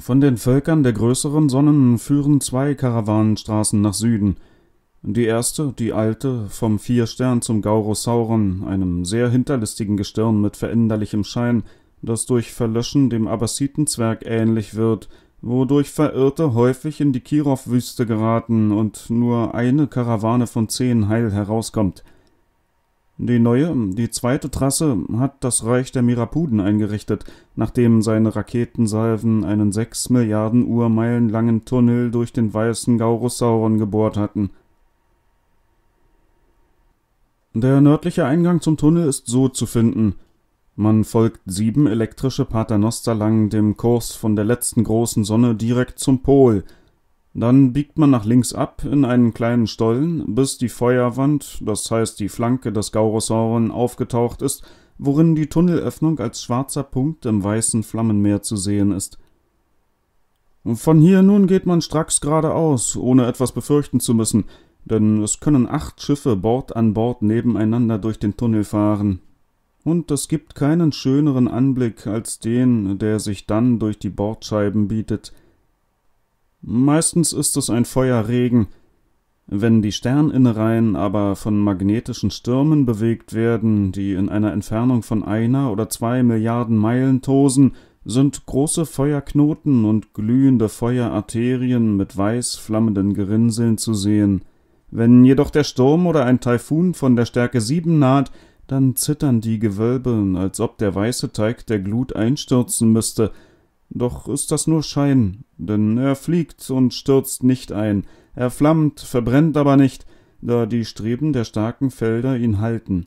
Von den Völkern der größeren Sonnen führen zwei Karawanenstraßen nach Süden. Die erste, die alte, vom Vierstern zum Gaurosauron, einem sehr hinterlistigen Gestirn mit veränderlichem Schein, das durch Verlöschen dem Abbasitenzwerg ähnlich wird, wodurch Verirrte häufig in die Kirov-Wüste geraten und nur eine Karawane von zehn heil herauskommt. Die neue, die zweite Trasse hat das Reich der Mirapuden eingerichtet, nachdem seine Raketensalven einen sechs Milliarden Urmeilen langen Tunnel durch den weißen Gaurosauron gebohrt hatten. Der nördliche Eingang zum Tunnel ist so zu finden. Man folgt sieben elektrische Paternoster lang dem Kurs von der letzten großen Sonne direkt zum Pol – dann biegt man nach links ab in einen kleinen Stollen, bis die Feuerwand, das heißt die Flanke des Gaurosauren, aufgetaucht ist, worin die Tunnelöffnung als schwarzer Punkt im weißen Flammenmeer zu sehen ist. Von hier nun geht man stracks geradeaus, ohne etwas befürchten zu müssen, denn es können acht Schiffe Bord an Bord nebeneinander durch den Tunnel fahren. Und es gibt keinen schöneren Anblick als den, der sich dann durch die Bordscheiben bietet – Meistens ist es ein Feuerregen. Wenn die Sterninnereien aber von magnetischen Stürmen bewegt werden, die in einer Entfernung von einer oder zwei Milliarden Meilen tosen, sind große Feuerknoten und glühende Feuerarterien mit weiß flammenden Gerinnseln zu sehen. Wenn jedoch der Sturm oder ein Taifun von der Stärke sieben naht, dann zittern die Gewölbe, als ob der weiße Teig der Glut einstürzen müsste, doch ist das nur Schein, denn er fliegt und stürzt nicht ein, er flammt, verbrennt aber nicht, da die Streben der starken Felder ihn halten.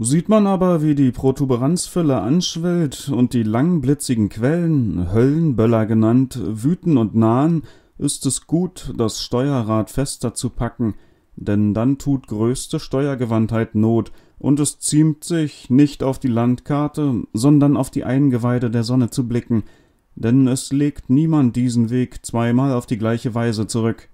Sieht man aber, wie die Protuberanzfülle anschwillt und die langblitzigen Quellen, Höllenböller genannt, wüten und nahen, ist es gut, das Steuerrad fester zu packen, denn dann tut größte Steuergewandtheit Not, und es ziemt sich, nicht auf die Landkarte, sondern auf die Eingeweide der Sonne zu blicken, denn es legt niemand diesen Weg zweimal auf die gleiche Weise zurück.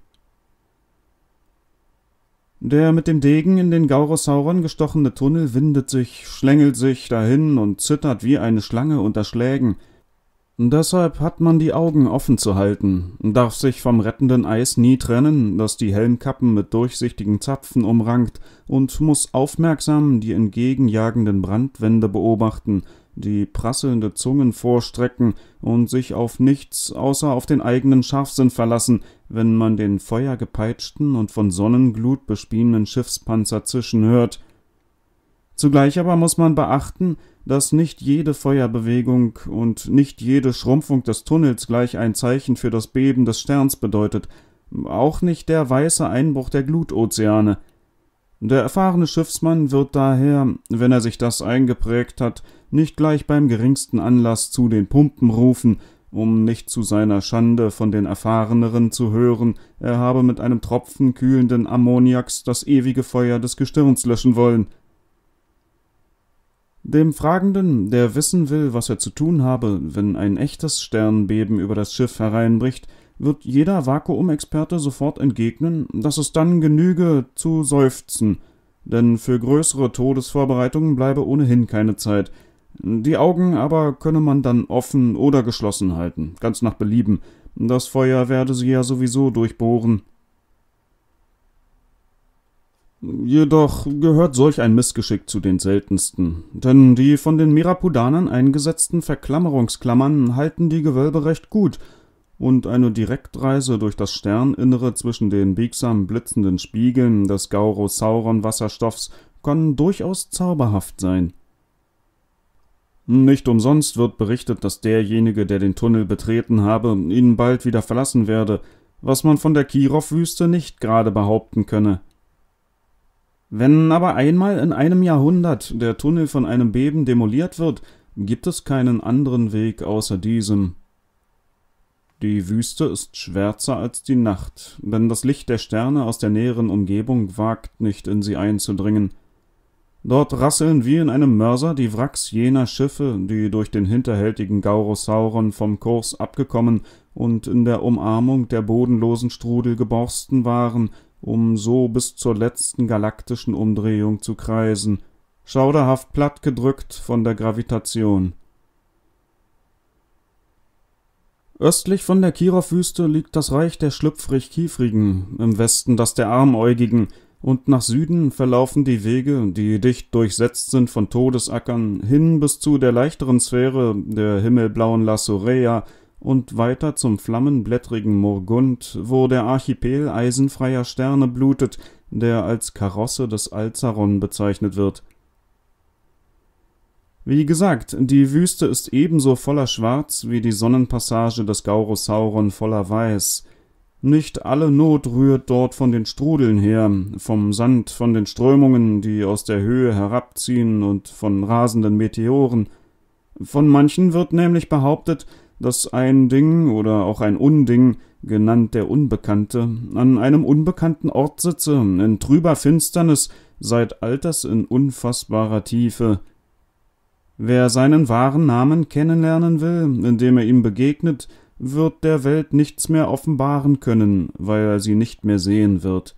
Der mit dem Degen in den Gaurosauron gestochene Tunnel windet sich, schlängelt sich dahin und zittert wie eine Schlange unter Schlägen, Deshalb hat man die Augen offen zu halten, darf sich vom rettenden Eis nie trennen, das die Helmkappen mit durchsichtigen Zapfen umrankt, und muss aufmerksam die entgegenjagenden Brandwände beobachten, die prasselnde Zungen vorstrecken und sich auf nichts außer auf den eigenen Scharfsinn verlassen, wenn man den feuergepeitschten und von Sonnenglut bespienenen Schiffspanzer zischen hört. Zugleich aber muss man beachten, dass nicht jede Feuerbewegung und nicht jede Schrumpfung des Tunnels gleich ein Zeichen für das Beben des Sterns bedeutet, auch nicht der weiße Einbruch der Glutozeane. Der erfahrene Schiffsmann wird daher, wenn er sich das eingeprägt hat, nicht gleich beim geringsten Anlass zu den Pumpen rufen, um nicht zu seiner Schande von den Erfahreneren zu hören, er habe mit einem Tropfen kühlenden Ammoniaks das ewige Feuer des Gestirns löschen wollen. Dem Fragenden, der wissen will, was er zu tun habe, wenn ein echtes Sternbeben über das Schiff hereinbricht, wird jeder Vakuumexperte sofort entgegnen, dass es dann genüge zu seufzen, denn für größere Todesvorbereitungen bleibe ohnehin keine Zeit. Die Augen aber könne man dann offen oder geschlossen halten, ganz nach Belieben. Das Feuer werde sie ja sowieso durchbohren. Jedoch gehört solch ein Missgeschick zu den seltensten, denn die von den Mirapudanern eingesetzten Verklammerungsklammern halten die Gewölbe recht gut, und eine Direktreise durch das Sterninnere zwischen den biegsam blitzenden Spiegeln des Gaurosauron-Wasserstoffs kann durchaus zauberhaft sein. Nicht umsonst wird berichtet, dass derjenige, der den Tunnel betreten habe, ihn bald wieder verlassen werde, was man von der Kirov-Wüste nicht gerade behaupten könne. Wenn aber einmal in einem Jahrhundert der Tunnel von einem Beben demoliert wird, gibt es keinen anderen Weg außer diesem. Die Wüste ist schwärzer als die Nacht, denn das Licht der Sterne aus der näheren Umgebung wagt nicht in sie einzudringen. Dort rasseln wie in einem Mörser die Wracks jener Schiffe, die durch den hinterhältigen Gaurosauron vom Kurs abgekommen und in der Umarmung der bodenlosen Strudel geborsten waren, um so bis zur letzten galaktischen Umdrehung zu kreisen, schauderhaft plattgedrückt von der Gravitation. Östlich von der Kirov-Wüste liegt das Reich der Schlüpfrig-Kiefrigen, im Westen das der Armäugigen, und nach Süden verlaufen die Wege, die dicht durchsetzt sind von Todesackern, hin bis zu der leichteren Sphäre der himmelblauen Lassorea und weiter zum flammenblättrigen Murgund, wo der Archipel eisenfreier Sterne blutet, der als Karosse des Alzaron bezeichnet wird. Wie gesagt, die Wüste ist ebenso voller Schwarz wie die Sonnenpassage des Gaurosauron voller Weiß. Nicht alle Not rührt dort von den Strudeln her, vom Sand, von den Strömungen, die aus der Höhe herabziehen und von rasenden Meteoren. Von manchen wird nämlich behauptet, dass ein Ding oder auch ein Unding, genannt der Unbekannte, an einem unbekannten Ort sitze, in trüber Finsternis, seit Alters in unfassbarer Tiefe. Wer seinen wahren Namen kennenlernen will, indem er ihm begegnet, wird der Welt nichts mehr offenbaren können, weil er sie nicht mehr sehen wird.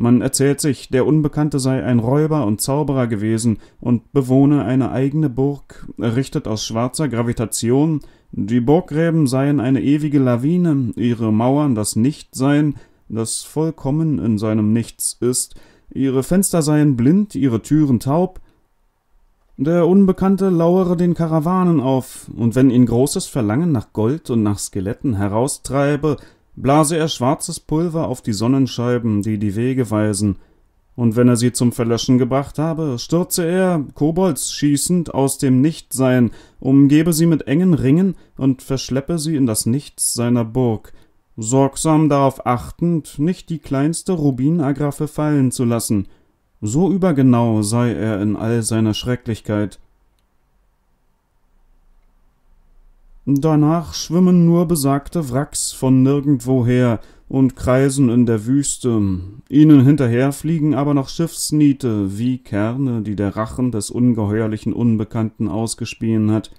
Man erzählt sich, der Unbekannte sei ein Räuber und Zauberer gewesen und bewohne eine eigene Burg, errichtet aus schwarzer Gravitation, die Burggräben seien eine ewige Lawine, ihre Mauern das Nichtsein, das vollkommen in seinem Nichts ist, ihre Fenster seien blind, ihre Türen taub, der Unbekannte lauere den Karawanen auf, und wenn ihn großes Verlangen nach Gold und nach Skeletten heraustreibe, blase er schwarzes Pulver auf die Sonnenscheiben, die die Wege weisen, und wenn er sie zum Verlöschen gebracht habe, stürze er, Kobolds schießend, aus dem Nichtsein, umgebe sie mit engen Ringen und verschleppe sie in das Nichts seiner Burg, sorgsam darauf achtend, nicht die kleinste Rubinagraffe fallen zu lassen, so übergenau sei er in all seiner Schrecklichkeit. Danach schwimmen nur besagte Wracks von nirgendwoher und kreisen in der Wüste. Ihnen hinterher fliegen aber noch Schiffsniete wie Kerne, die der Rachen des ungeheuerlichen Unbekannten ausgespien hat.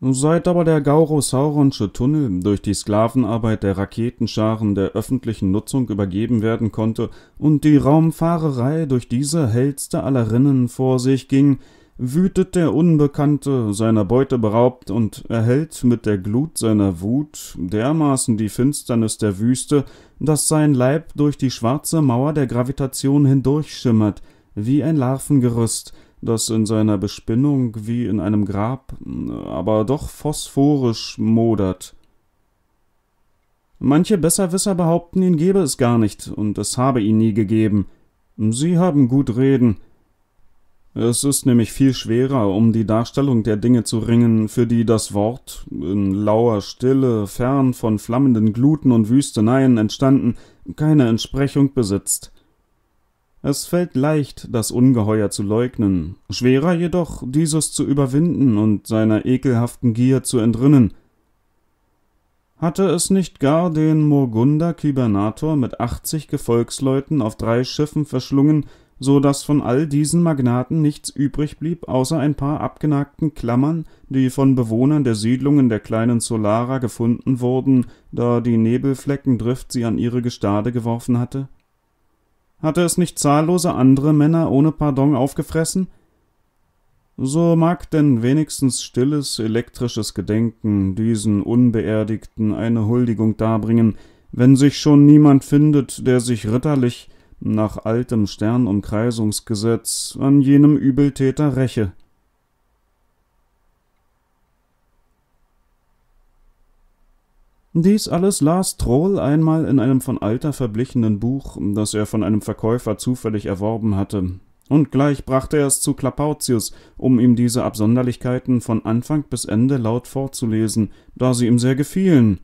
Seit aber der Gaurosauronsche Tunnel durch die Sklavenarbeit der Raketenscharen der öffentlichen Nutzung übergeben werden konnte und die Raumfahrerei durch diese hellste aller Rinnen vor sich ging, wütet der Unbekannte, seiner Beute beraubt, und erhellt mit der Glut seiner Wut dermaßen die Finsternis der Wüste, dass sein Leib durch die schwarze Mauer der Gravitation hindurchschimmert, wie ein Larvengerüst, das in seiner Bespinnung wie in einem Grab, aber doch phosphorisch modert. Manche Besserwisser behaupten, ihn gebe es gar nicht, und es habe ihn nie gegeben. Sie haben gut reden. Es ist nämlich viel schwerer, um die Darstellung der Dinge zu ringen, für die das Wort, in lauer Stille, fern von flammenden Gluten und Wüsteneien entstanden, keine Entsprechung besitzt. Es fällt leicht, das Ungeheuer zu leugnen, schwerer jedoch, dieses zu überwinden und seiner ekelhaften Gier zu entrinnen. Hatte es nicht gar den Murgunder Kybernator mit achtzig Gefolgsleuten auf drei Schiffen verschlungen, so dass von all diesen Magnaten nichts übrig blieb, außer ein paar abgenagten Klammern, die von Bewohnern der Siedlungen der kleinen Solara gefunden wurden, da die Nebelfleckendrift sie an ihre Gestade geworfen hatte? Hatte es nicht zahllose andere Männer ohne Pardon aufgefressen? So mag denn wenigstens stilles, elektrisches Gedenken diesen Unbeerdigten eine Huldigung darbringen, wenn sich schon niemand findet, der sich ritterlich, nach altem Sternumkreisungsgesetz, an jenem Übeltäter räche. Dies alles las Troll einmal in einem von Alter verblichenen Buch, das er von einem Verkäufer zufällig erworben hatte, und gleich brachte er es zu Klapautius, um ihm diese Absonderlichkeiten von Anfang bis Ende laut vorzulesen, da sie ihm sehr gefielen.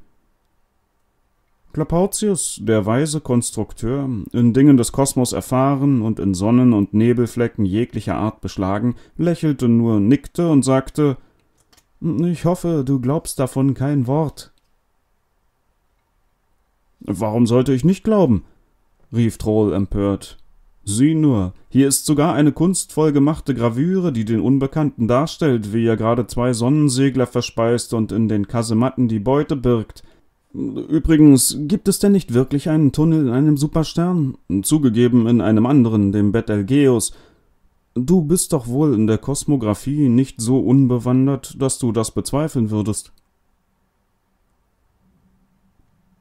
Klapautius, der weise Konstrukteur, in Dingen des Kosmos erfahren und in Sonnen- und Nebelflecken jeglicher Art beschlagen, lächelte nur, nickte und sagte Ich hoffe, du glaubst davon kein Wort. Warum sollte ich nicht glauben? rief Troll empört. Sieh nur, hier ist sogar eine kunstvoll gemachte Gravüre, die den Unbekannten darstellt, wie er gerade zwei Sonnensegler verspeist und in den Kasematten die Beute birgt. Übrigens, gibt es denn nicht wirklich einen Tunnel in einem Superstern? Zugegeben in einem anderen, dem Betelgeuse. Du bist doch wohl in der Kosmographie nicht so unbewandert, dass du das bezweifeln würdest.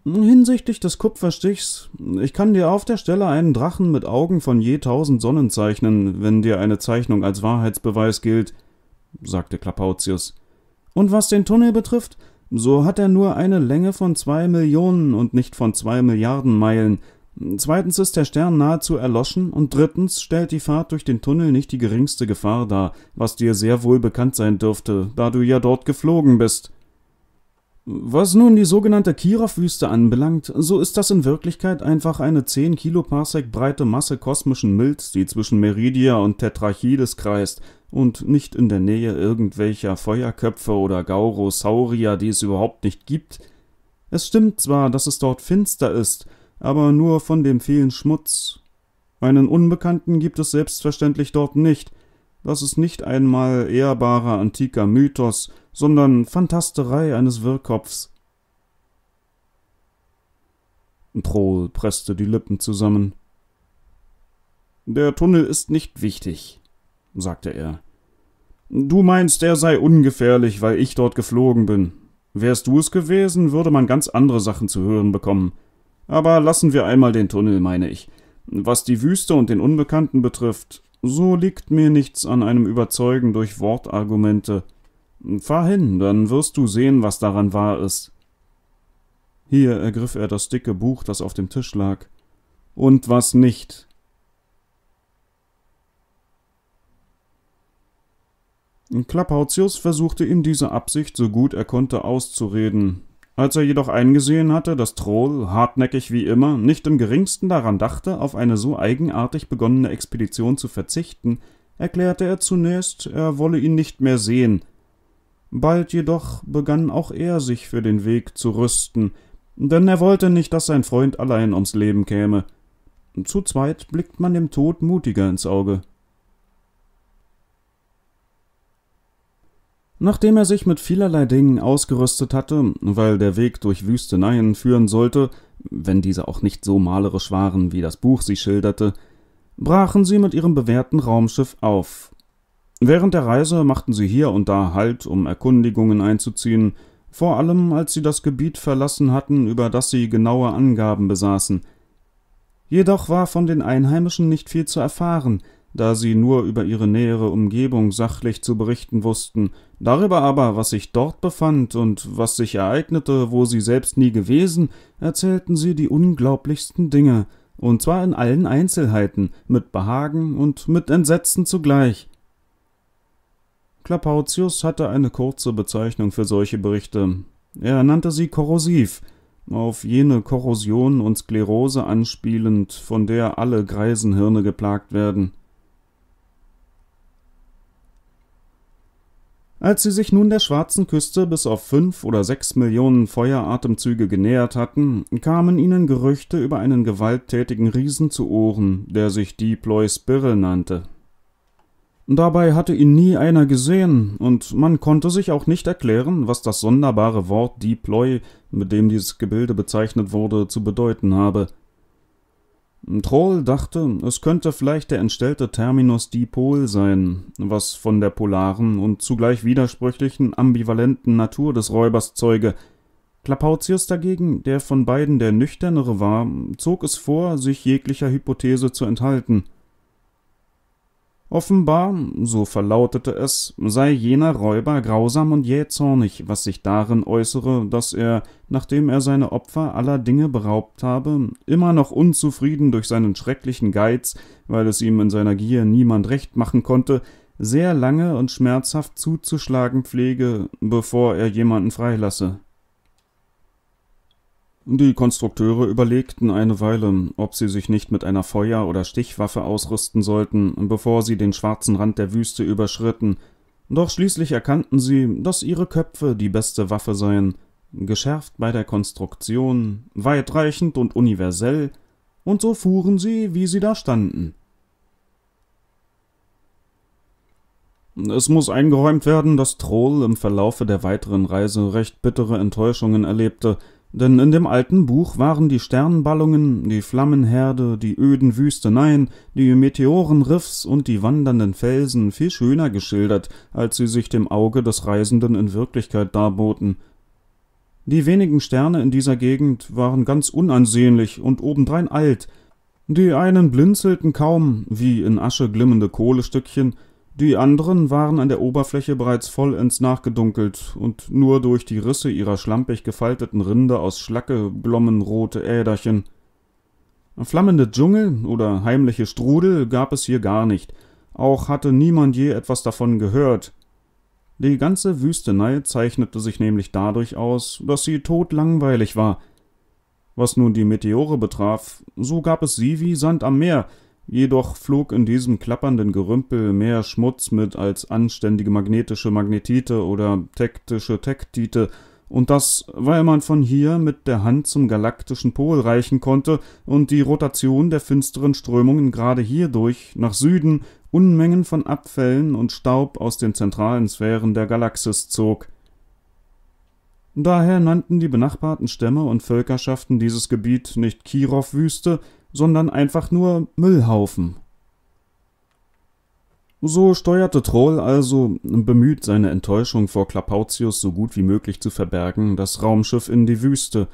Hinsichtlich des Kupferstichs, ich kann dir auf der Stelle einen Drachen mit Augen von je tausend Sonnen zeichnen, wenn dir eine Zeichnung als Wahrheitsbeweis gilt, sagte Klapautius. Und was den Tunnel betrifft, so hat er nur eine Länge von zwei Millionen und nicht von zwei Milliarden Meilen. Zweitens ist der Stern nahezu erloschen und drittens stellt die Fahrt durch den Tunnel nicht die geringste Gefahr dar, was dir sehr wohl bekannt sein dürfte, da du ja dort geflogen bist. Was nun die sogenannte Kirov-Wüste anbelangt, so ist das in Wirklichkeit einfach eine 10 Kiloparsec breite Masse kosmischen Milz, die zwischen Meridia und Tetrachides kreist und nicht in der Nähe irgendwelcher Feuerköpfe oder Gaurosaurier, die es überhaupt nicht gibt. Es stimmt zwar, dass es dort finster ist, aber nur von dem vielen Schmutz. Einen Unbekannten gibt es selbstverständlich dort nicht, das ist nicht einmal ehrbarer antiker Mythos, sondern Phantasterei eines Wirrkopfs. Troll presste die Lippen zusammen. Der Tunnel ist nicht wichtig, sagte er. Du meinst, er sei ungefährlich, weil ich dort geflogen bin. Wärst du es gewesen, würde man ganz andere Sachen zu hören bekommen. Aber lassen wir einmal den Tunnel, meine ich. Was die Wüste und den Unbekannten betrifft, so liegt mir nichts an einem Überzeugen durch Wortargumente. Fahr hin, dann wirst du sehen, was daran wahr ist. Hier ergriff er das dicke Buch, das auf dem Tisch lag. Und was nicht. Klappautius versuchte ihm diese Absicht so gut er konnte auszureden, als er jedoch eingesehen hatte, dass Troll, hartnäckig wie immer, nicht im geringsten daran dachte, auf eine so eigenartig begonnene Expedition zu verzichten, erklärte er zunächst, er wolle ihn nicht mehr sehen. Bald jedoch begann auch er sich für den Weg zu rüsten, denn er wollte nicht, dass sein Freund allein ums Leben käme. Zu zweit blickt man dem Tod mutiger ins Auge. Nachdem er sich mit vielerlei Dingen ausgerüstet hatte, weil der Weg durch Wüsteneien führen sollte, wenn diese auch nicht so malerisch waren, wie das Buch sie schilderte, brachen sie mit ihrem bewährten Raumschiff auf. Während der Reise machten sie hier und da Halt, um Erkundigungen einzuziehen, vor allem als sie das Gebiet verlassen hatten, über das sie genaue Angaben besaßen. Jedoch war von den Einheimischen nicht viel zu erfahren, da sie nur über ihre nähere Umgebung sachlich zu berichten wussten, darüber aber, was sich dort befand und was sich ereignete, wo sie selbst nie gewesen, erzählten sie die unglaublichsten Dinge, und zwar in allen Einzelheiten, mit Behagen und mit Entsetzen zugleich. Klapautius hatte eine kurze Bezeichnung für solche Berichte. Er nannte sie korrosiv, auf jene Korrosion und Sklerose anspielend, von der alle Greisenhirne geplagt werden. Als sie sich nun der schwarzen Küste bis auf fünf oder sechs Millionen Feueratemzüge genähert hatten, kamen ihnen Gerüchte über einen gewalttätigen Riesen zu Ohren, der sich Deploy Spirre nannte. Dabei hatte ihn nie einer gesehen, und man konnte sich auch nicht erklären, was das sonderbare Wort Deploy, mit dem dieses Gebilde bezeichnet wurde, zu bedeuten habe. Troll dachte, es könnte vielleicht der entstellte Terminus dipol sein, was von der polaren und zugleich widersprüchlichen, ambivalenten Natur des Räubers zeuge. Klapautius dagegen, der von beiden der nüchternere war, zog es vor, sich jeglicher Hypothese zu enthalten. Offenbar, so verlautete es, sei jener Räuber grausam und jähzornig, was sich darin äußere, dass er, nachdem er seine Opfer aller Dinge beraubt habe, immer noch unzufrieden durch seinen schrecklichen Geiz, weil es ihm in seiner Gier niemand recht machen konnte, sehr lange und schmerzhaft zuzuschlagen pflege, bevor er jemanden freilasse. Die Konstrukteure überlegten eine Weile, ob sie sich nicht mit einer Feuer- oder Stichwaffe ausrüsten sollten, bevor sie den schwarzen Rand der Wüste überschritten, doch schließlich erkannten sie, dass ihre Köpfe die beste Waffe seien, geschärft bei der Konstruktion, weitreichend und universell, und so fuhren sie, wie sie da standen. Es muss eingeräumt werden, dass Troll im Verlaufe der weiteren Reise recht bittere Enttäuschungen erlebte, denn in dem alten Buch waren die Sternballungen, die Flammenherde, die öden Wüsteneien, die Meteorenriffs und die wandernden Felsen viel schöner geschildert, als sie sich dem Auge des Reisenden in Wirklichkeit darboten. Die wenigen Sterne in dieser Gegend waren ganz unansehnlich und obendrein alt, die einen blinzelten kaum wie in Asche glimmende Kohlestückchen, die anderen waren an der Oberfläche bereits vollends nachgedunkelt, und nur durch die Risse ihrer schlampig gefalteten Rinde aus Schlacke glommen rote Äderchen. Flammende Dschungel oder heimliche Strudel gab es hier gar nicht, auch hatte niemand je etwas davon gehört. Die ganze Wüstenei zeichnete sich nämlich dadurch aus, dass sie todlangweilig war. Was nun die Meteore betraf, so gab es sie wie Sand am Meer, Jedoch flog in diesem klappernden Gerümpel mehr Schmutz mit als anständige magnetische Magnetite oder tektische Tektite, und das, weil man von hier mit der Hand zum galaktischen Pol reichen konnte und die Rotation der finsteren Strömungen gerade hierdurch nach Süden Unmengen von Abfällen und Staub aus den zentralen Sphären der Galaxis zog. Daher nannten die benachbarten Stämme und Völkerschaften dieses Gebiet nicht Kirov-Wüste, sondern einfach nur Müllhaufen. So steuerte Troll also, bemüht, seine Enttäuschung vor Klapautius so gut wie möglich zu verbergen, das Raumschiff in die Wüste,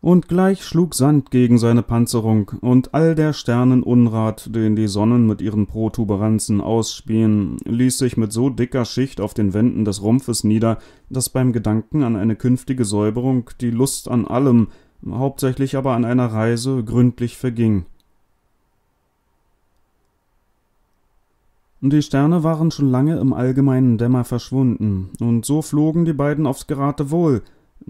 und gleich schlug Sand gegen seine Panzerung, und all der Sternenunrat, den die Sonnen mit ihren Protuberanzen ausspien, ließ sich mit so dicker Schicht auf den Wänden des Rumpfes nieder, dass beim Gedanken an eine künftige Säuberung die Lust an allem, hauptsächlich aber an einer Reise gründlich verging. Die Sterne waren schon lange im allgemeinen Dämmer verschwunden, und so flogen die beiden aufs Geratewohl,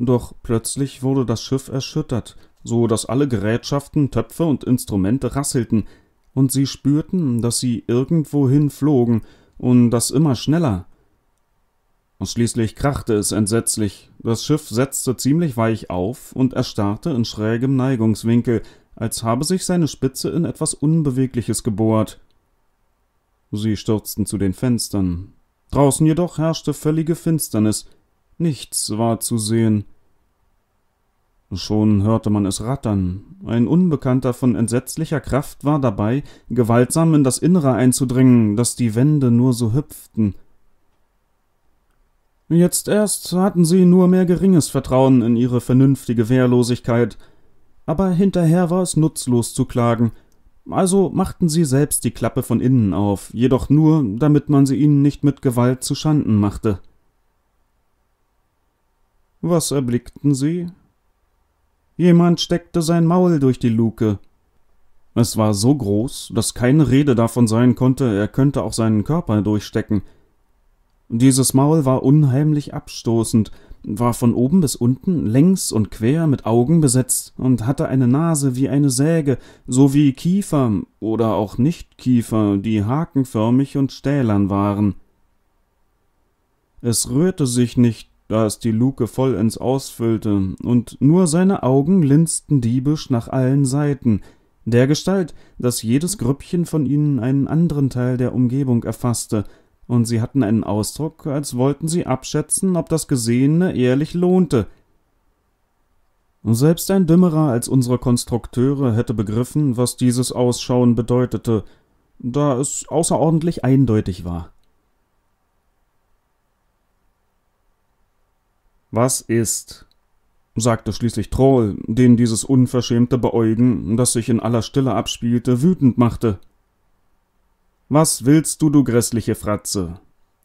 doch plötzlich wurde das Schiff erschüttert, so dass alle Gerätschaften, Töpfe und Instrumente rasselten, und sie spürten, dass sie irgendwohin flogen, und das immer schneller. Schließlich krachte es entsetzlich, das Schiff setzte ziemlich weich auf und erstarrte in schrägem Neigungswinkel, als habe sich seine Spitze in etwas Unbewegliches gebohrt. Sie stürzten zu den Fenstern. Draußen jedoch herrschte völlige Finsternis, nichts war zu sehen. Schon hörte man es rattern. Ein Unbekannter von entsetzlicher Kraft war dabei, gewaltsam in das Innere einzudringen, dass die Wände nur so hüpften. Jetzt erst hatten sie nur mehr geringes Vertrauen in ihre vernünftige Wehrlosigkeit, aber hinterher war es nutzlos zu klagen, also machten sie selbst die Klappe von innen auf, jedoch nur, damit man sie ihnen nicht mit Gewalt zu Schanden machte. Was erblickten sie? Jemand steckte sein Maul durch die Luke. Es war so groß, dass keine Rede davon sein konnte, er könnte auch seinen Körper durchstecken, dieses Maul war unheimlich abstoßend, war von oben bis unten längs und quer mit Augen besetzt und hatte eine Nase wie eine Säge, sowie Kiefer oder auch Nicht-Kiefer, die hakenförmig und stählern waren. Es rührte sich nicht, da es die Luke vollends ausfüllte, und nur seine Augen linsten diebisch nach allen Seiten, dergestalt, dass jedes Grüppchen von ihnen einen anderen Teil der Umgebung erfasste, und sie hatten einen Ausdruck, als wollten sie abschätzen, ob das Gesehene ehrlich lohnte. Selbst ein Dümmerer als unsere Konstrukteure hätte begriffen, was dieses Ausschauen bedeutete, da es außerordentlich eindeutig war. Was ist? sagte schließlich Troll, den dieses unverschämte Beäugen, das sich in aller Stille abspielte, wütend machte. Was willst du, du grässliche Fratze?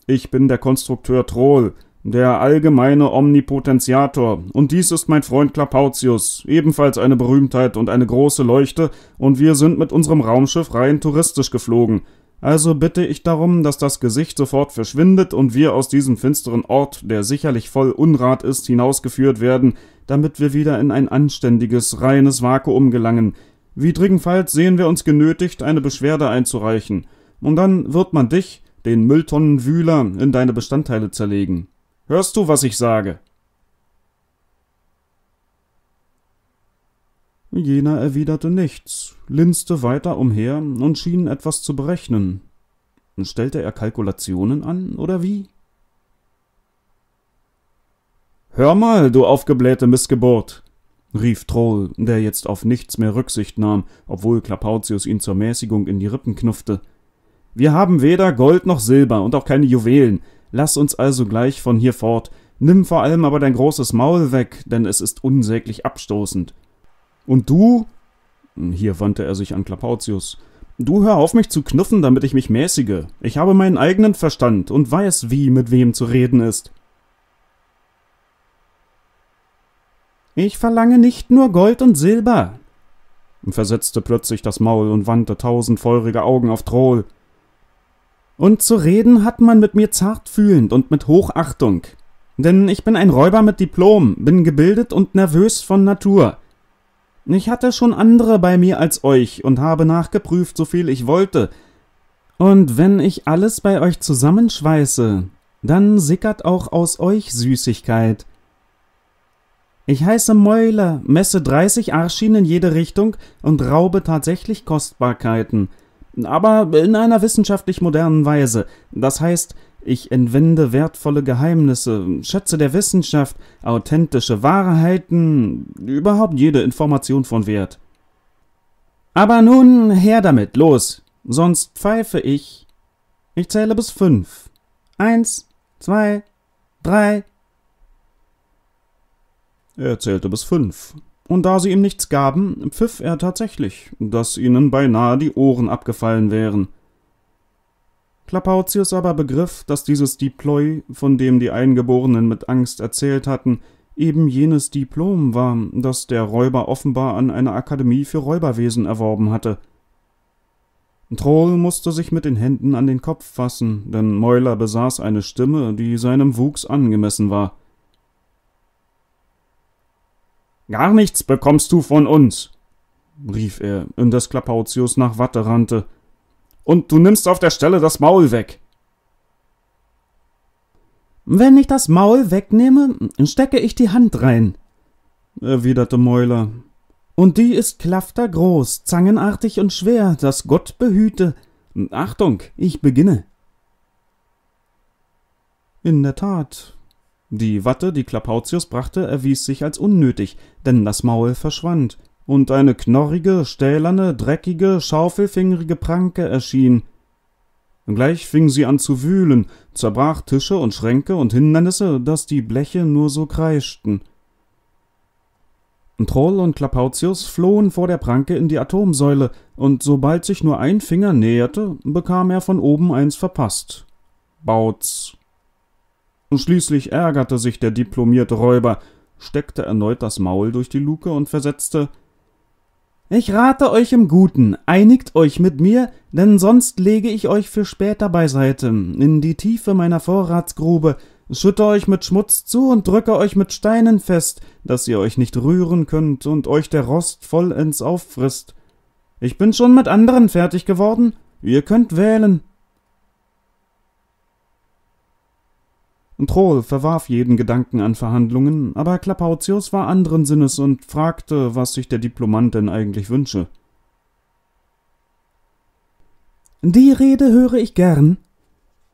Ich bin der Konstrukteur Troll, der allgemeine Omnipotentiator, und dies ist mein Freund Klapautius, ebenfalls eine Berühmtheit und eine große Leuchte, und wir sind mit unserem Raumschiff rein touristisch geflogen. Also bitte ich darum, dass das Gesicht sofort verschwindet und wir aus diesem finsteren Ort, der sicherlich voll Unrat ist, hinausgeführt werden, damit wir wieder in ein anständiges, reines Vakuum gelangen. Widrigenfalls sehen wir uns genötigt, eine Beschwerde einzureichen und dann wird man dich, den Mülltonnenwühler, in deine Bestandteile zerlegen. Hörst du, was ich sage? Jener erwiderte nichts, linste weiter umher und schien etwas zu berechnen. Stellte er Kalkulationen an, oder wie? Hör mal, du aufgeblähte Missgeburt, rief Troll, der jetzt auf nichts mehr Rücksicht nahm, obwohl Klapautius ihn zur Mäßigung in die Rippen knuffte. Wir haben weder Gold noch Silber und auch keine Juwelen. Lass uns also gleich von hier fort. Nimm vor allem aber dein großes Maul weg, denn es ist unsäglich abstoßend. Und du? Hier wandte er sich an Klapautius. Du hör auf mich zu knuffen, damit ich mich mäßige. Ich habe meinen eigenen Verstand und weiß, wie mit wem zu reden ist. Ich verlange nicht nur Gold und Silber, versetzte plötzlich das Maul und wandte tausend feurige Augen auf Troll. Und zu reden hat man mit mir zartfühlend und mit Hochachtung. Denn ich bin ein Räuber mit Diplom, bin gebildet und nervös von Natur. Ich hatte schon andere bei mir als euch und habe nachgeprüft, so viel ich wollte. Und wenn ich alles bei euch zusammenschweiße, dann sickert auch aus euch Süßigkeit. Ich heiße Mäuler, messe 30 Arschin in jede Richtung und raube tatsächlich Kostbarkeiten. Aber in einer wissenschaftlich modernen Weise. Das heißt, ich entwende wertvolle Geheimnisse, Schätze der Wissenschaft, authentische Wahrheiten, überhaupt jede Information von Wert. Aber nun her damit, los, sonst pfeife ich. Ich zähle bis fünf. Eins, zwei, drei, er zählte bis fünf. Und da sie ihm nichts gaben, pfiff er tatsächlich, dass ihnen beinahe die Ohren abgefallen wären. Klapautius aber begriff, dass dieses Diploi, von dem die Eingeborenen mit Angst erzählt hatten, eben jenes Diplom war, das der Räuber offenbar an einer Akademie für Räuberwesen erworben hatte. Troll musste sich mit den Händen an den Kopf fassen, denn Mäuler besaß eine Stimme, die seinem Wuchs angemessen war. Gar nichts bekommst du von uns, rief er, indes Klapautius nach Watte rannte. Und du nimmst auf der Stelle das Maul weg. Wenn ich das Maul wegnehme, stecke ich die Hand rein, erwiderte Mäuler. Und die ist klaftergroß, zangenartig und schwer, dass Gott behüte. Achtung, ich beginne. In der Tat, die Watte, die Klapautius brachte, erwies sich als unnötig, denn das Maul verschwand, und eine knorrige, stählerne, dreckige, schaufelfingerige Pranke erschien. Gleich fing sie an zu wühlen, zerbrach Tische und Schränke und Hindernisse, dass die Bleche nur so kreischten. Troll und Klapautius flohen vor der Pranke in die Atomsäule, und sobald sich nur ein Finger näherte, bekam er von oben eins verpasst. Bautz. Schließlich ärgerte sich der diplomierte Räuber, steckte erneut das Maul durch die Luke und versetzte Ich rate euch im Guten, einigt euch mit mir, denn sonst lege ich euch für später beiseite, in die Tiefe meiner Vorratsgrube, schütte euch mit Schmutz zu und drücke euch mit Steinen fest, dass ihr euch nicht rühren könnt und euch der Rost vollends auffrisst. Ich bin schon mit anderen fertig geworden, ihr könnt wählen. Troll verwarf jeden Gedanken an Verhandlungen, aber Klapautius war anderen Sinnes und fragte, was sich der Diplomant denn eigentlich wünsche. Die Rede höre ich gern,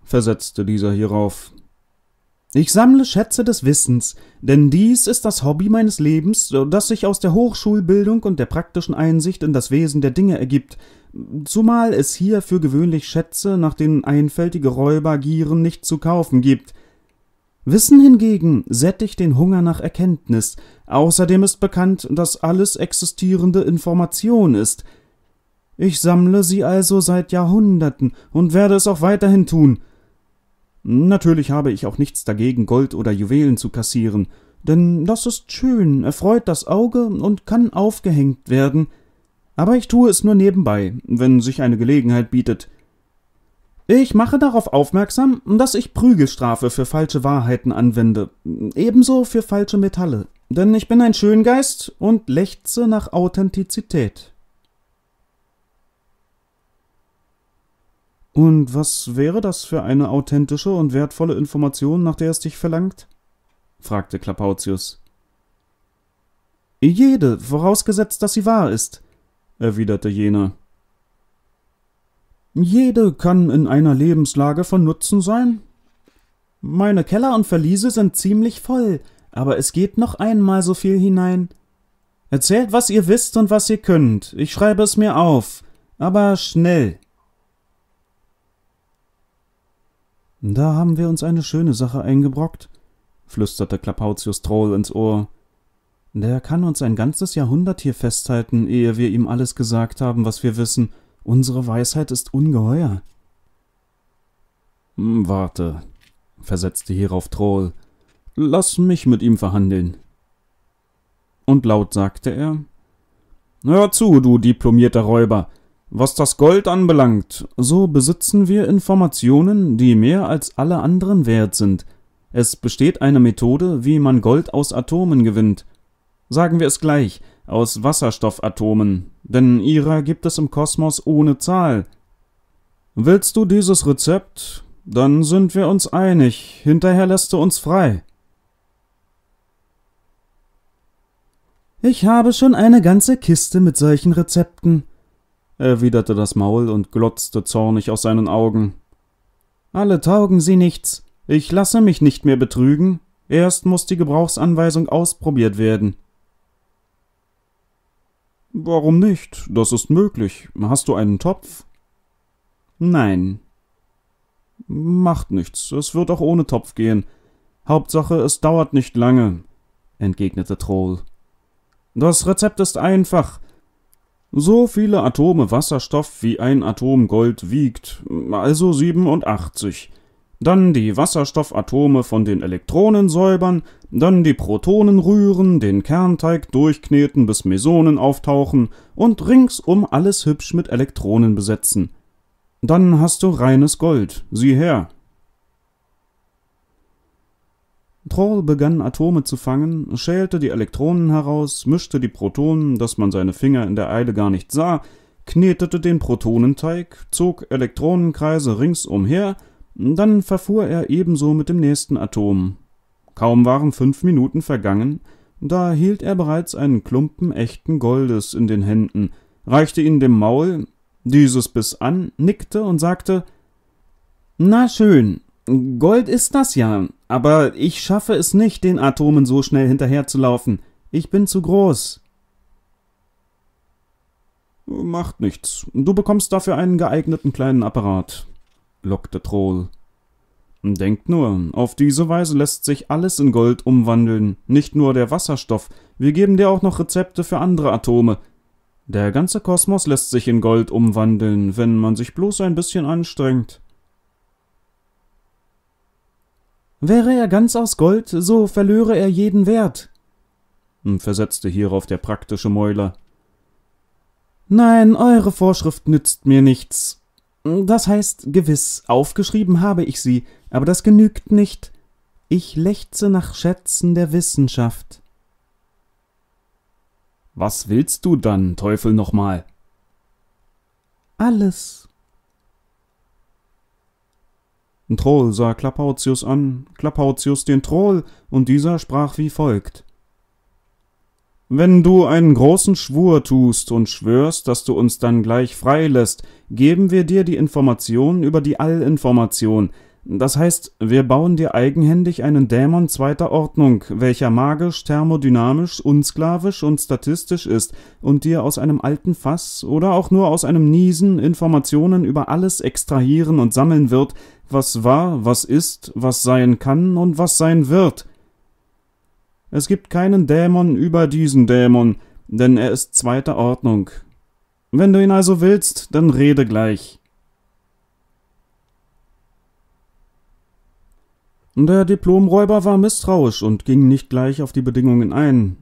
versetzte dieser hierauf. Ich sammle Schätze des Wissens, denn dies ist das Hobby meines Lebens, das sich aus der Hochschulbildung und der praktischen Einsicht in das Wesen der Dinge ergibt, zumal es hier für gewöhnlich Schätze, nach denen einfältige Räuber gieren, nicht zu kaufen gibt, Wissen hingegen sättigt den Hunger nach Erkenntnis. Außerdem ist bekannt, dass alles Existierende Information ist. Ich sammle sie also seit Jahrhunderten und werde es auch weiterhin tun. Natürlich habe ich auch nichts dagegen, Gold oder Juwelen zu kassieren, denn das ist schön, erfreut das Auge und kann aufgehängt werden. Aber ich tue es nur nebenbei, wenn sich eine Gelegenheit bietet. Ich mache darauf aufmerksam, dass ich Prügelstrafe für falsche Wahrheiten anwende, ebenso für falsche Metalle, denn ich bin ein Schöngeist und lechze nach Authentizität. Und was wäre das für eine authentische und wertvolle Information, nach der es dich verlangt? fragte Klapautius. Jede, vorausgesetzt, dass sie wahr ist, erwiderte jener. Jede kann in einer Lebenslage von Nutzen sein. Meine Keller und Verliese sind ziemlich voll, aber es geht noch einmal so viel hinein. Erzählt, was ihr wisst und was ihr könnt. Ich schreibe es mir auf. Aber schnell. Da haben wir uns eine schöne Sache eingebrockt, flüsterte Klapautius Troll ins Ohr. Der kann uns ein ganzes Jahrhundert hier festhalten, ehe wir ihm alles gesagt haben, was wir wissen. Unsere Weisheit ist ungeheuer. Hm, warte, versetzte hierauf Troll. Lass mich mit ihm verhandeln. Und laut sagte er Hör zu, du diplomierter Räuber. Was das Gold anbelangt, so besitzen wir Informationen, die mehr als alle anderen wert sind. Es besteht eine Methode, wie man Gold aus Atomen gewinnt. Sagen wir es gleich, aus Wasserstoffatomen, denn ihrer gibt es im Kosmos ohne Zahl. Willst du dieses Rezept? Dann sind wir uns einig, hinterher lässt du uns frei. Ich habe schon eine ganze Kiste mit solchen Rezepten, erwiderte das Maul und glotzte zornig aus seinen Augen. Alle taugen sie nichts. Ich lasse mich nicht mehr betrügen. Erst muss die Gebrauchsanweisung ausprobiert werden. Warum nicht? Das ist möglich. Hast du einen Topf? Nein. Macht nichts. Es wird auch ohne Topf gehen. Hauptsache, es dauert nicht lange, entgegnete Troll. Das Rezept ist einfach. So viele Atome Wasserstoff wie ein Atom Gold wiegt, also 87. Dann die Wasserstoffatome von den Elektronen säubern, dann die Protonen rühren, den Kernteig durchkneten, bis Mesonen auftauchen und ringsum alles hübsch mit Elektronen besetzen. Dann hast du reines Gold, sieh her. Troll begann Atome zu fangen, schälte die Elektronen heraus, mischte die Protonen, dass man seine Finger in der Eile gar nicht sah, knetete den Protonenteig, zog Elektronenkreise ringsumher, dann verfuhr er ebenso mit dem nächsten Atom. Kaum waren fünf Minuten vergangen, da hielt er bereits einen Klumpen echten Goldes in den Händen, reichte ihn dem Maul, dieses biss an, nickte und sagte Na schön, Gold ist das ja, aber ich schaffe es nicht, den Atomen so schnell hinterherzulaufen. Ich bin zu groß. Macht nichts. Du bekommst dafür einen geeigneten kleinen Apparat, lockte Troll. Denkt nur, auf diese Weise lässt sich alles in Gold umwandeln, nicht nur der Wasserstoff, wir geben dir auch noch Rezepte für andere Atome. Der ganze Kosmos lässt sich in Gold umwandeln, wenn man sich bloß ein bisschen anstrengt. Wäre er ganz aus Gold, so verlöre er jeden Wert, versetzte hierauf der praktische Mäuler. Nein, eure Vorschrift nützt mir nichts. Das heißt, gewiss, aufgeschrieben habe ich sie, aber das genügt nicht. Ich lechze nach Schätzen der Wissenschaft. Was willst du dann, Teufel nochmal? Alles. Troll sah Klappautius an, Klappautius den Troll, und dieser sprach wie folgt. Wenn du einen großen Schwur tust und schwörst, dass du uns dann gleich freilässt, geben wir dir die Information über die Allinformation, das heißt, wir bauen dir eigenhändig einen Dämon zweiter Ordnung, welcher magisch, thermodynamisch, unsklavisch und statistisch ist und dir aus einem alten Fass oder auch nur aus einem Niesen Informationen über alles extrahieren und sammeln wird, was war, was ist, was sein kann und was sein wird. Es gibt keinen Dämon über diesen Dämon, denn er ist zweiter Ordnung. Wenn du ihn also willst, dann rede gleich. Der Diplomräuber war misstrauisch und ging nicht gleich auf die Bedingungen ein.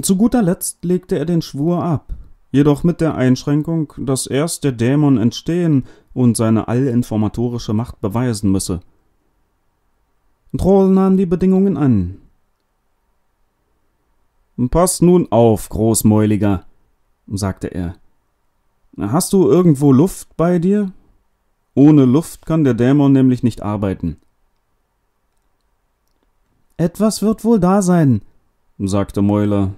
Zu guter Letzt legte er den Schwur ab, jedoch mit der Einschränkung, dass erst der Dämon entstehen und seine allinformatorische Macht beweisen müsse. Troll nahm die Bedingungen an. Pass nun auf, Großmäuliger, sagte er. Hast du irgendwo Luft bei dir? Ohne Luft kann der Dämon nämlich nicht arbeiten. Etwas wird wohl da sein, sagte Mäuler.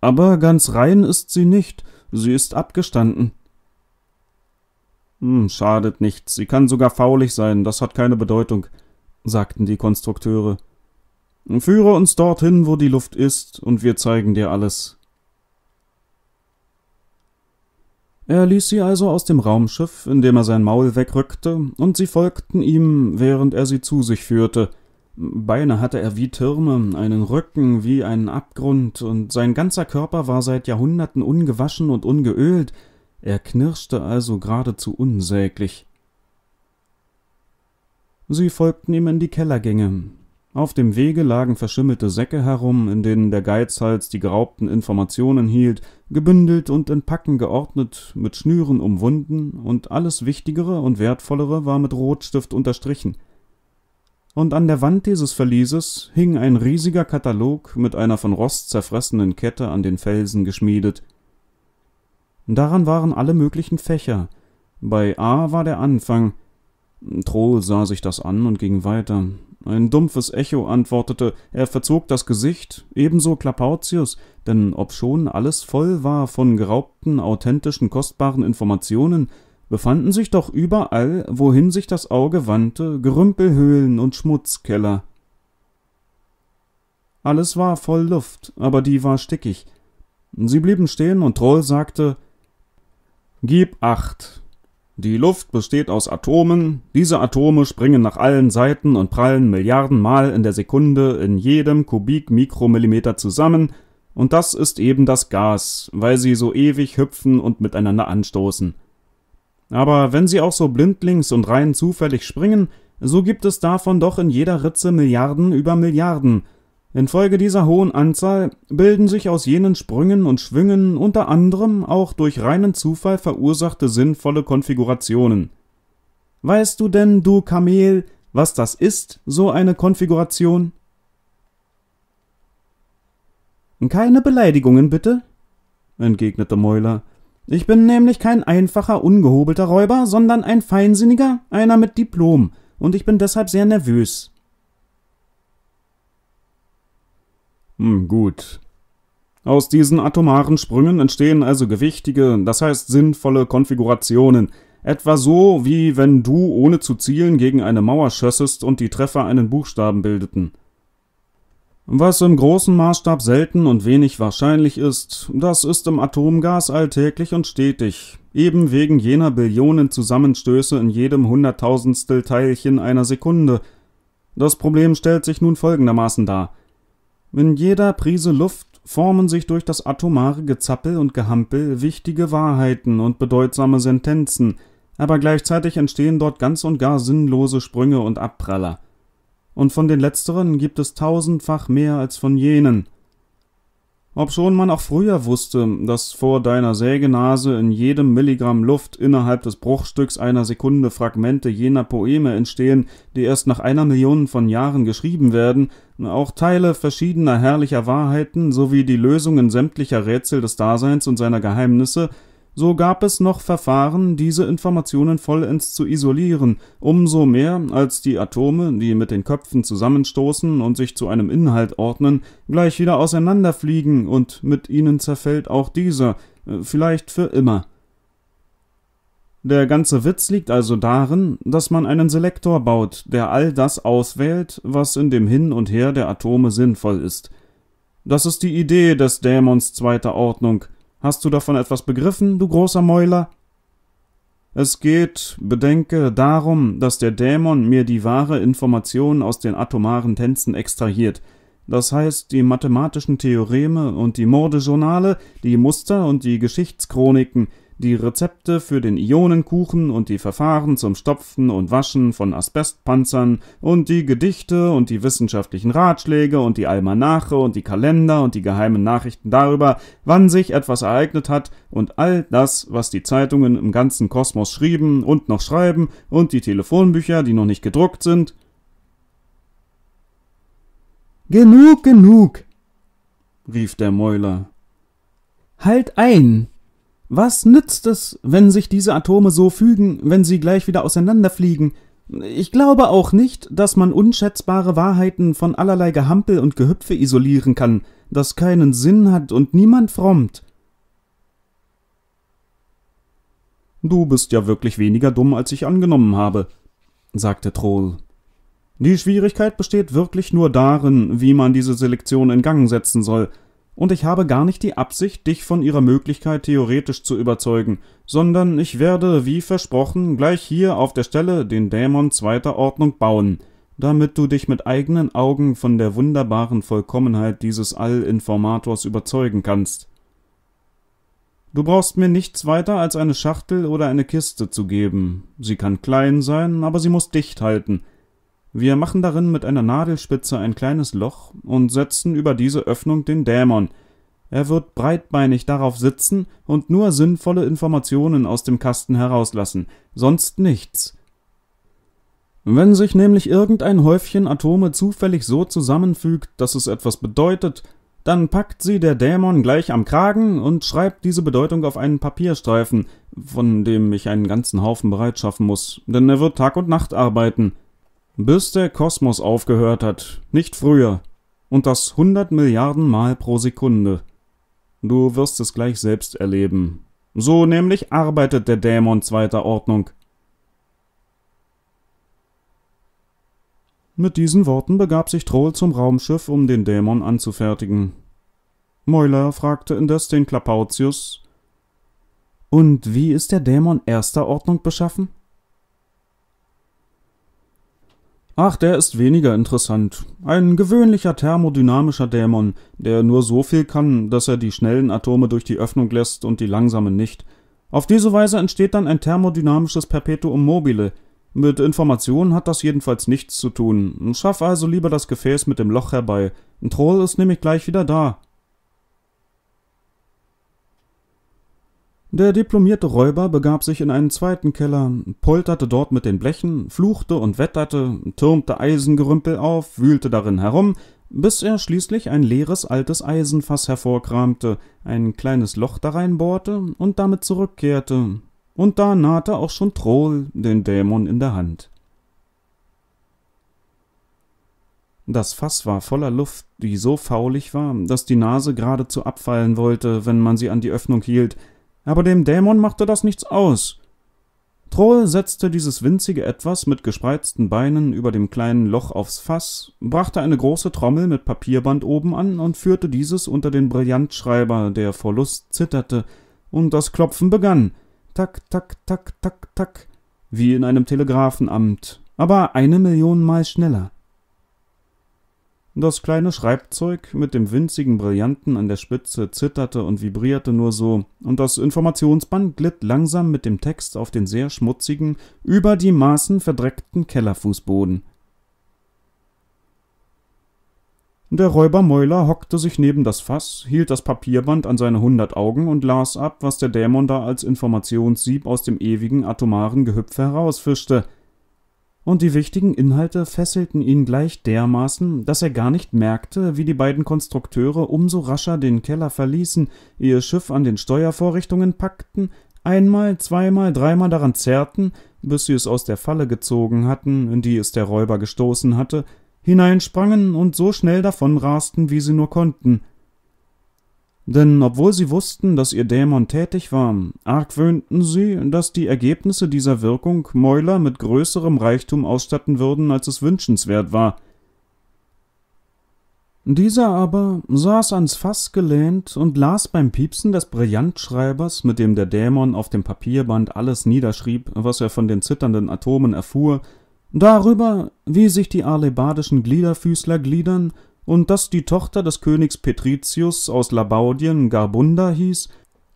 Aber ganz rein ist sie nicht, sie ist abgestanden. Hm, schadet nichts, sie kann sogar faulig sein, das hat keine Bedeutung, sagten die Konstrukteure. Führe uns dorthin, wo die Luft ist, und wir zeigen dir alles. Er ließ sie also aus dem Raumschiff, indem er sein Maul wegrückte, und sie folgten ihm, während er sie zu sich führte. Beine hatte er wie Türme, einen Rücken wie einen Abgrund, und sein ganzer Körper war seit Jahrhunderten ungewaschen und ungeölt, er knirschte also geradezu unsäglich. Sie folgten ihm in die Kellergänge. Auf dem Wege lagen verschimmelte Säcke herum, in denen der Geizhals die geraubten Informationen hielt, gebündelt und in Packen geordnet, mit Schnüren umwunden, und alles Wichtigere und Wertvollere war mit Rotstift unterstrichen. Und an der Wand dieses Verlieses hing ein riesiger Katalog mit einer von Rost zerfressenen Kette an den Felsen geschmiedet. Daran waren alle möglichen Fächer. Bei A war der Anfang. Troll sah sich das an und ging weiter. Ein dumpfes Echo antwortete, er verzog das Gesicht, ebenso Klapautius, denn obschon alles voll war von geraubten, authentischen, kostbaren Informationen, befanden sich doch überall, wohin sich das Auge wandte, Gerümpelhöhlen und Schmutzkeller. Alles war voll Luft, aber die war stickig. Sie blieben stehen und Troll sagte Gib acht, die Luft besteht aus Atomen, diese Atome springen nach allen Seiten und prallen Milliardenmal in der Sekunde in jedem Kubikmikromillimeter zusammen, und das ist eben das Gas, weil sie so ewig hüpfen und miteinander anstoßen. Aber wenn sie auch so blindlings und rein zufällig springen, so gibt es davon doch in jeder Ritze Milliarden über Milliarden, Infolge dieser hohen Anzahl bilden sich aus jenen Sprüngen und Schwüngen unter anderem auch durch reinen Zufall verursachte sinnvolle Konfigurationen. Weißt du denn, du Kamel, was das ist, so eine Konfiguration? Keine Beleidigungen, bitte, entgegnete Mäuler. Ich bin nämlich kein einfacher, ungehobelter Räuber, sondern ein feinsinniger, einer mit Diplom, und ich bin deshalb sehr nervös. Hm, gut. Aus diesen atomaren Sprüngen entstehen also gewichtige, das heißt sinnvolle Konfigurationen, etwa so, wie wenn du ohne zu zielen gegen eine Mauer schössest und die Treffer einen Buchstaben bildeten. Was im großen Maßstab selten und wenig wahrscheinlich ist, das ist im Atomgas alltäglich und stetig, eben wegen jener Billionen Zusammenstöße in jedem Hunderttausendstel Teilchen einer Sekunde. Das Problem stellt sich nun folgendermaßen dar. In jeder Prise Luft formen sich durch das atomare Gezappel und Gehampel wichtige Wahrheiten und bedeutsame Sentenzen, aber gleichzeitig entstehen dort ganz und gar sinnlose Sprünge und Abpraller. Und von den letzteren gibt es tausendfach mehr als von jenen. Obschon man auch früher wusste, dass vor deiner Sägenase in jedem Milligramm Luft innerhalb des Bruchstücks einer Sekunde Fragmente jener Poeme entstehen, die erst nach einer Million von Jahren geschrieben werden, auch Teile verschiedener herrlicher Wahrheiten sowie die Lösungen sämtlicher Rätsel des Daseins und seiner Geheimnisse so gab es noch Verfahren, diese Informationen vollends zu isolieren, umso mehr, als die Atome, die mit den Köpfen zusammenstoßen und sich zu einem Inhalt ordnen, gleich wieder auseinanderfliegen, und mit ihnen zerfällt auch dieser, äh, vielleicht für immer. Der ganze Witz liegt also darin, dass man einen Selektor baut, der all das auswählt, was in dem Hin und Her der Atome sinnvoll ist. Das ist die Idee des Dämons zweiter Ordnung, Hast du davon etwas begriffen, du großer Mäuler? Es geht, bedenke, darum, dass der Dämon mir die wahre Information aus den atomaren Tänzen extrahiert, das heißt die mathematischen Theoreme und die Mordejournale, die Muster und die Geschichtschroniken, die Rezepte für den Ionenkuchen und die Verfahren zum Stopfen und Waschen von Asbestpanzern und die Gedichte und die wissenschaftlichen Ratschläge und die Almanache und die Kalender und die geheimen Nachrichten darüber, wann sich etwas ereignet hat und all das, was die Zeitungen im ganzen Kosmos schrieben und noch schreiben und die Telefonbücher, die noch nicht gedruckt sind. Genug, genug, rief der Mäuler. Halt ein! Was nützt es, wenn sich diese Atome so fügen, wenn sie gleich wieder auseinanderfliegen? Ich glaube auch nicht, dass man unschätzbare Wahrheiten von allerlei Gehampel und Gehüpfe isolieren kann, das keinen Sinn hat und niemand frommt. Du bist ja wirklich weniger dumm, als ich angenommen habe, sagte Troll. Die Schwierigkeit besteht wirklich nur darin, wie man diese Selektion in Gang setzen soll, und ich habe gar nicht die Absicht, dich von ihrer Möglichkeit theoretisch zu überzeugen, sondern ich werde, wie versprochen, gleich hier auf der Stelle den Dämon zweiter Ordnung bauen, damit du dich mit eigenen Augen von der wunderbaren Vollkommenheit dieses All-Informators überzeugen kannst. Du brauchst mir nichts weiter als eine Schachtel oder eine Kiste zu geben. Sie kann klein sein, aber sie muss dicht halten – wir machen darin mit einer Nadelspitze ein kleines Loch und setzen über diese Öffnung den Dämon. Er wird breitbeinig darauf sitzen und nur sinnvolle Informationen aus dem Kasten herauslassen, sonst nichts. Wenn sich nämlich irgendein Häufchen Atome zufällig so zusammenfügt, dass es etwas bedeutet, dann packt sie der Dämon gleich am Kragen und schreibt diese Bedeutung auf einen Papierstreifen, von dem ich einen ganzen Haufen bereitschaffen muss, denn er wird Tag und Nacht arbeiten. Bis der Kosmos aufgehört hat, nicht früher. Und das hundert Milliarden Mal pro Sekunde. Du wirst es gleich selbst erleben. So nämlich arbeitet der Dämon zweiter Ordnung. Mit diesen Worten begab sich Troll zum Raumschiff, um den Dämon anzufertigen. Mäuler fragte indes den Klapautius: Und wie ist der Dämon erster Ordnung beschaffen? Ach, der ist weniger interessant. Ein gewöhnlicher thermodynamischer Dämon, der nur so viel kann, dass er die schnellen Atome durch die Öffnung lässt und die langsamen nicht. Auf diese Weise entsteht dann ein thermodynamisches Perpetuum mobile. Mit Information hat das jedenfalls nichts zu tun. Schaff also lieber das Gefäß mit dem Loch herbei. Ein Troll ist nämlich gleich wieder da. Der diplomierte Räuber begab sich in einen zweiten Keller, polterte dort mit den Blechen, fluchte und wetterte, türmte Eisengerümpel auf, wühlte darin herum, bis er schließlich ein leeres altes Eisenfass hervorkramte, ein kleines Loch darein bohrte und damit zurückkehrte. Und da nahte auch schon Troll, den Dämon in der Hand. Das Fass war voller Luft, die so faulig war, dass die Nase geradezu abfallen wollte, wenn man sie an die Öffnung hielt, aber dem Dämon machte das nichts aus. Troll setzte dieses winzige Etwas mit gespreizten Beinen über dem kleinen Loch aufs Fass, brachte eine große Trommel mit Papierband oben an und führte dieses unter den Brillantschreiber, der vor Lust zitterte, und das Klopfen begann. Tak, tak, tak, tak, tak, wie in einem Telegrafenamt, aber eine Million Mal schneller. Das kleine Schreibzeug mit dem winzigen Brillanten an der Spitze zitterte und vibrierte nur so, und das Informationsband glitt langsam mit dem Text auf den sehr schmutzigen, über die Maßen verdreckten Kellerfußboden. Der Räuber Mäuler hockte sich neben das Fass, hielt das Papierband an seine hundert Augen und las ab, was der Dämon da als Informationssieb aus dem ewigen atomaren Gehüpfe herausfischte – und die wichtigen Inhalte fesselten ihn gleich dermaßen, dass er gar nicht merkte, wie die beiden Konstrukteure umso rascher den Keller verließen, ihr Schiff an den Steuervorrichtungen packten, einmal, zweimal, dreimal daran zerrten, bis sie es aus der Falle gezogen hatten, in die es der Räuber gestoßen hatte, hineinsprangen und so schnell davonrasten, wie sie nur konnten – denn obwohl sie wussten, dass ihr Dämon tätig war, argwöhnten sie, dass die Ergebnisse dieser Wirkung Mäuler mit größerem Reichtum ausstatten würden, als es wünschenswert war. Dieser aber saß ans Fass gelehnt und las beim Piepsen des Brillantschreibers, mit dem der Dämon auf dem Papierband alles niederschrieb, was er von den zitternden Atomen erfuhr, darüber, wie sich die arlebadischen Gliederfüßler gliedern und dass die Tochter des Königs Petricius aus Labaudien Garbunda hieß,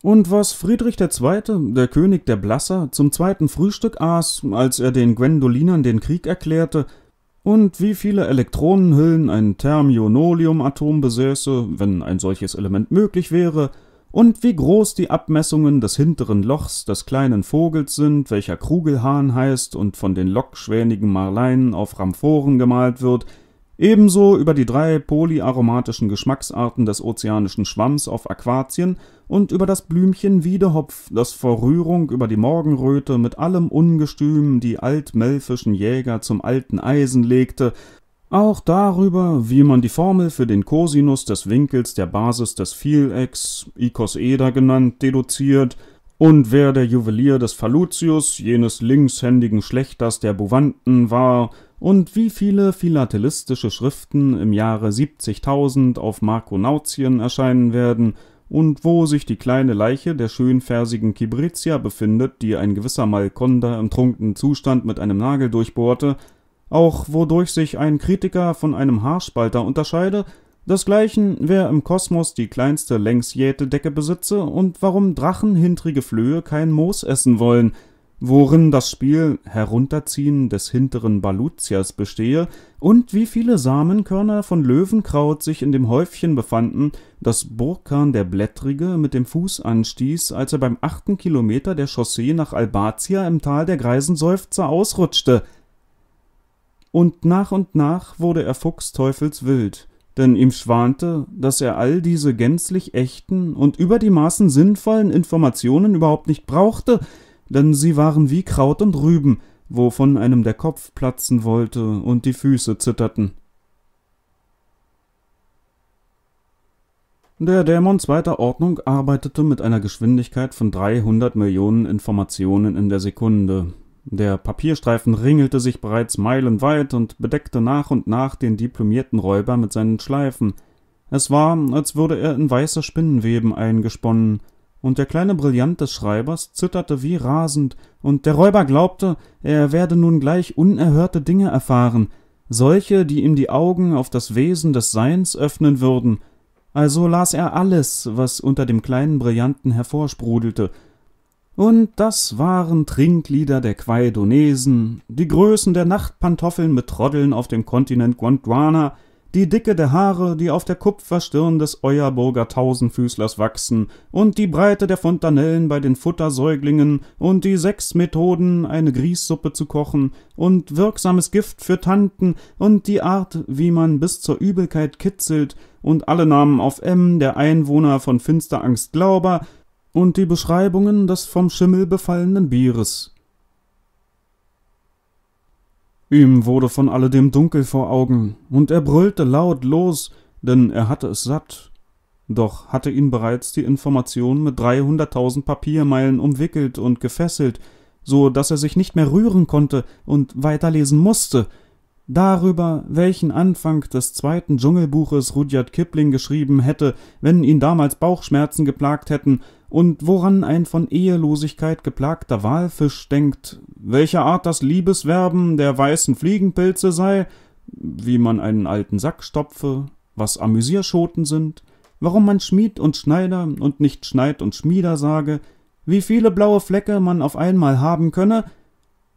und was Friedrich II., der König der Blasser, zum zweiten Frühstück aß, als er den Gwendolinern den Krieg erklärte, und wie viele Elektronenhüllen ein Thermionolium-Atom besäße, wenn ein solches Element möglich wäre, und wie groß die Abmessungen des hinteren Lochs des kleinen Vogels sind, welcher Krugelhahn heißt und von den lockschwänigen Marleinen auf Ramphoren gemalt wird, Ebenso über die drei polyaromatischen Geschmacksarten des ozeanischen Schwamms auf Aquatien und über das Blümchen Wiedehopf, das vor Rührung über die Morgenröte mit allem Ungestüm die altmelfischen Jäger zum alten Eisen legte, auch darüber, wie man die Formel für den Cosinus des Winkels der Basis des Vielecks, Icoseder genannt, deduziert, und wer der Juwelier des Falutius, jenes linkshändigen Schlechters der Buvanten, war und wie viele philatelistische Schriften im Jahre 70.000 auf Markonautien erscheinen werden und wo sich die kleine Leiche der schönfersigen Kibrizia befindet, die ein gewisser Malkonda im trunkenen Zustand mit einem Nagel durchbohrte, auch wodurch sich ein Kritiker von einem Haarspalter unterscheide, desgleichen wer im Kosmos die kleinste längsjähte Decke besitze und warum Drachen hintrige Flöhe kein Moos essen wollen – worin das Spiel Herunterziehen des hinteren Balutias bestehe und wie viele Samenkörner von Löwenkraut sich in dem Häufchen befanden, das Burkan der Blättrige mit dem Fuß anstieß, als er beim achten Kilometer der Chaussee nach Albatia im Tal der Greisen Seufzer ausrutschte. Und nach und nach wurde er fuchsteufelswild, denn ihm schwante, dass er all diese gänzlich echten und über die Maßen sinnvollen Informationen überhaupt nicht brauchte, denn sie waren wie Kraut und Rüben, wovon einem der Kopf platzen wollte und die Füße zitterten. Der Dämon zweiter Ordnung arbeitete mit einer Geschwindigkeit von 300 Millionen Informationen in der Sekunde. Der Papierstreifen ringelte sich bereits meilenweit und bedeckte nach und nach den diplomierten Räuber mit seinen Schleifen. Es war, als würde er in weiße Spinnenweben eingesponnen, und der kleine Brillant des Schreibers zitterte wie rasend, und der Räuber glaubte, er werde nun gleich unerhörte Dinge erfahren, solche, die ihm die Augen auf das Wesen des Seins öffnen würden. Also las er alles, was unter dem kleinen Brillanten hervorsprudelte, und das waren Trinklieder der Quaidonesen, die Größen der Nachtpantoffeln mit Troddeln auf dem Kontinent Gondwana, die Dicke der Haare, die auf der Kupferstirn des Euerburger Tausendfüßlers wachsen, und die Breite der Fontanellen bei den Futtersäuglingen, und die sechs Methoden, eine Grießsuppe zu kochen, und wirksames Gift für Tanten, und die Art, wie man bis zur Übelkeit kitzelt, und alle Namen auf M der Einwohner von Finsterangst Glauber, und die Beschreibungen des vom Schimmel befallenen Bieres. Ihm wurde von alledem dunkel vor Augen, und er brüllte laut los, denn er hatte es satt. Doch hatte ihn bereits die Information mit dreihunderttausend Papiermeilen umwickelt und gefesselt, so dass er sich nicht mehr rühren konnte und weiterlesen musste, darüber, welchen Anfang des zweiten Dschungelbuches Rudyard Kipling geschrieben hätte, wenn ihn damals Bauchschmerzen geplagt hätten und woran ein von Ehelosigkeit geplagter Walfisch denkt, welche Art das Liebeswerben der weißen Fliegenpilze sei, wie man einen alten Sack stopfe, was Amüsierschoten sind, warum man Schmied und Schneider und nicht Schneid und Schmieder sage, wie viele blaue Flecke man auf einmal haben könne,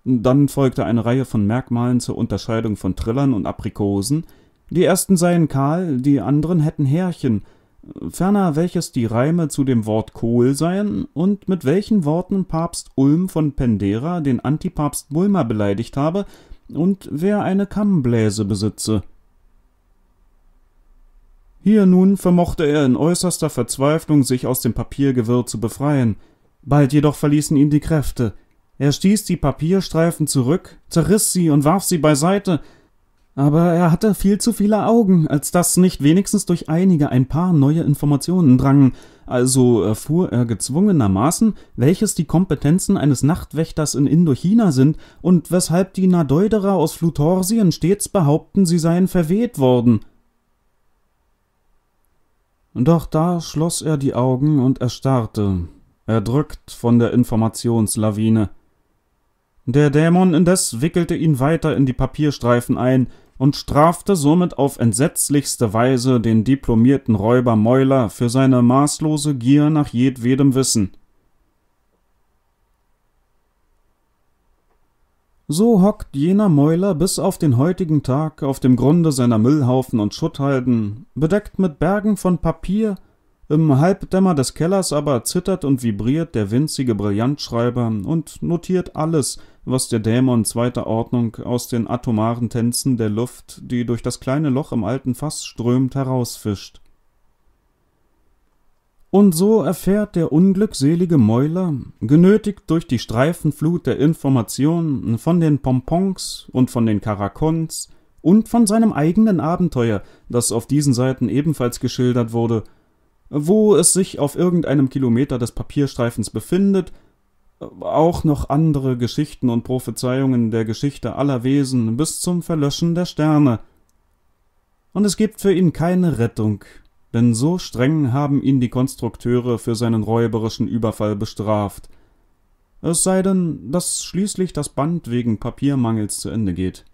dann folgte eine Reihe von Merkmalen zur Unterscheidung von Trillern und Aprikosen, die ersten seien kahl, die anderen hätten Härchen, ferner welches die Reime zu dem Wort Kohl seien und mit welchen Worten Papst Ulm von Pendera den Antipapst Bulmer beleidigt habe und wer eine Kammbläse besitze. Hier nun vermochte er in äußerster Verzweiflung sich aus dem Papiergewirr zu befreien, bald jedoch verließen ihn die Kräfte. Er stieß die Papierstreifen zurück, zerriss sie und warf sie beiseite, aber er hatte viel zu viele Augen, als dass nicht wenigstens durch einige ein paar neue Informationen drangen, also erfuhr er gezwungenermaßen, welches die Kompetenzen eines Nachtwächters in Indochina sind und weshalb die Nadeuderer aus Flutorsien stets behaupten, sie seien verweht worden. Doch da schloss er die Augen und erstarrte, erdrückt von der Informationslawine. Der Dämon indes wickelte ihn weiter in die Papierstreifen ein, und strafte somit auf entsetzlichste Weise den diplomierten Räuber Mäuler für seine maßlose Gier nach jedwedem Wissen. So hockt jener Mäuler bis auf den heutigen Tag auf dem Grunde seiner Müllhaufen und Schutthalden, bedeckt mit Bergen von Papier, im Halbdämmer des Kellers aber zittert und vibriert der winzige Brillantschreiber und notiert alles, was der Dämon zweiter Ordnung aus den atomaren Tänzen der Luft, die durch das kleine Loch im alten Fass strömt, herausfischt. Und so erfährt der unglückselige Mäuler, genötigt durch die Streifenflut der Information von den Pompons und von den Karakons und von seinem eigenen Abenteuer, das auf diesen Seiten ebenfalls geschildert wurde, wo es sich auf irgendeinem Kilometer des Papierstreifens befindet auch noch andere Geschichten und Prophezeiungen der Geschichte aller Wesen bis zum Verlöschen der Sterne. Und es gibt für ihn keine Rettung, denn so streng haben ihn die Konstrukteure für seinen räuberischen Überfall bestraft. Es sei denn, dass schließlich das Band wegen Papiermangels zu Ende geht.